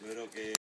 Pero que...